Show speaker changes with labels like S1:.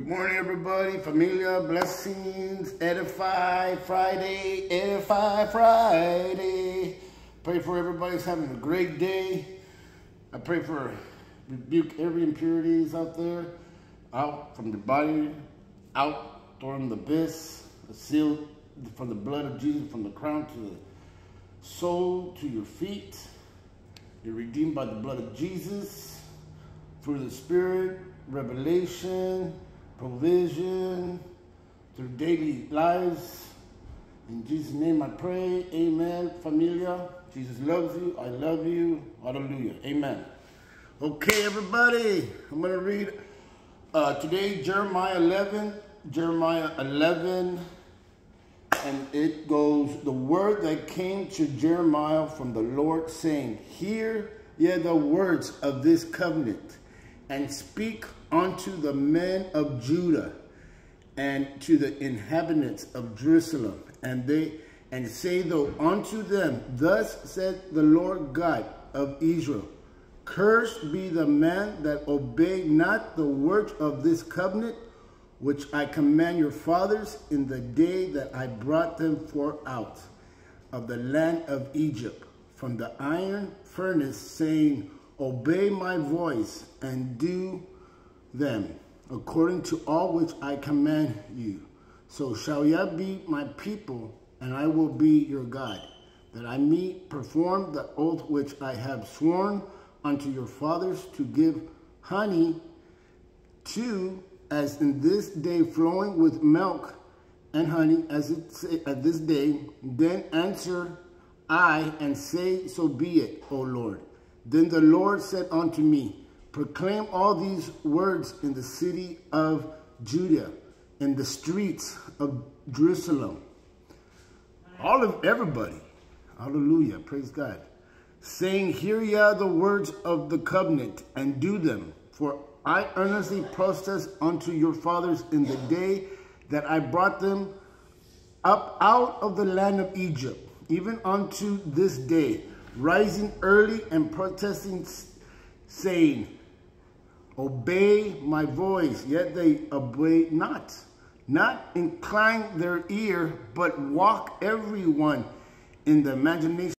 S1: Good morning, everybody. Familia, blessings, edify Friday, edify Friday. Pray for everybody's having a great day. I pray for rebuke every impurities out there, out from the body, out from the abyss, sealed from the blood of Jesus, from the crown to the soul to your feet. You're redeemed by the blood of Jesus through the Spirit, revelation, provision, through daily lives. In Jesus' name I pray. Amen. Familia, Jesus loves you. I love you. Hallelujah. Amen. Okay, everybody. I'm going to read uh, today Jeremiah 11. Jeremiah 11. And it goes, the word that came to Jeremiah from the Lord saying, Hear ye the words of this covenant and speak unto the men of Judah and to the inhabitants of Jerusalem, and they and say though unto them, Thus said the Lord God of Israel, Cursed be the man that obey not the words of this covenant, which I command your fathers in the day that I brought them forth out of the land of Egypt, from the iron furnace, saying, Obey my voice and do them according to all which I command you. So shall ye be my people, and I will be your God, that I may perform the oath which I have sworn unto your fathers to give honey to, as in this day flowing with milk and honey, as it say at this day. Then answer I and say, So be it, O Lord. Then the Lord said unto me, Proclaim all these words in the city of Judah, in the streets of Jerusalem. All of everybody. Hallelujah. Praise God. Saying, Hear ye the words of the covenant and do them. For I earnestly protest unto your fathers in the day that I brought them up out of the land of Egypt, even unto this day, rising early and protesting, saying, Obey my voice, yet they obey not. Not incline their ear, but walk everyone in the imagination